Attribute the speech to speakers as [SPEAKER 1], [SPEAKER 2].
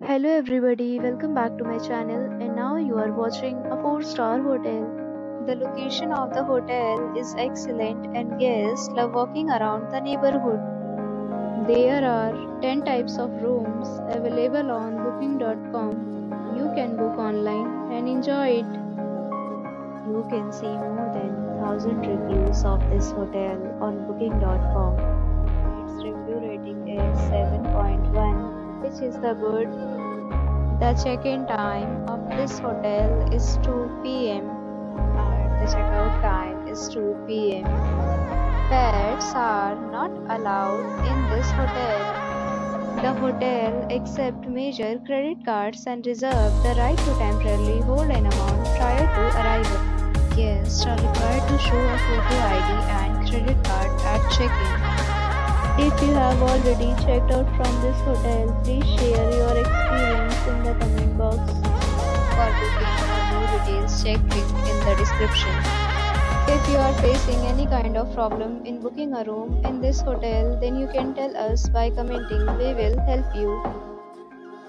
[SPEAKER 1] Hello everybody, welcome back to my channel and now you are watching a 4-star hotel. The location of the hotel is excellent and guests love walking around the neighborhood. There are 10 types of rooms available on booking.com. You can book online and enjoy it. You can see more than 1000 reviews of this hotel on booking.com. which is the good. The check-in time of this hotel is 2 p.m. and the checkout time is 2 p.m. Pets are not allowed in this hotel. The hotel accepts major credit cards and reserves the right to temporarily hold an amount prior to arrival. Guests are required to show a photo ID and credit card at check-in. If you have already checked out from this hotel, please share your experience in the comment box. For booking or more details, check link in the description. If you are facing any kind of problem in booking a room in this hotel, then you can tell us by commenting. We will help you.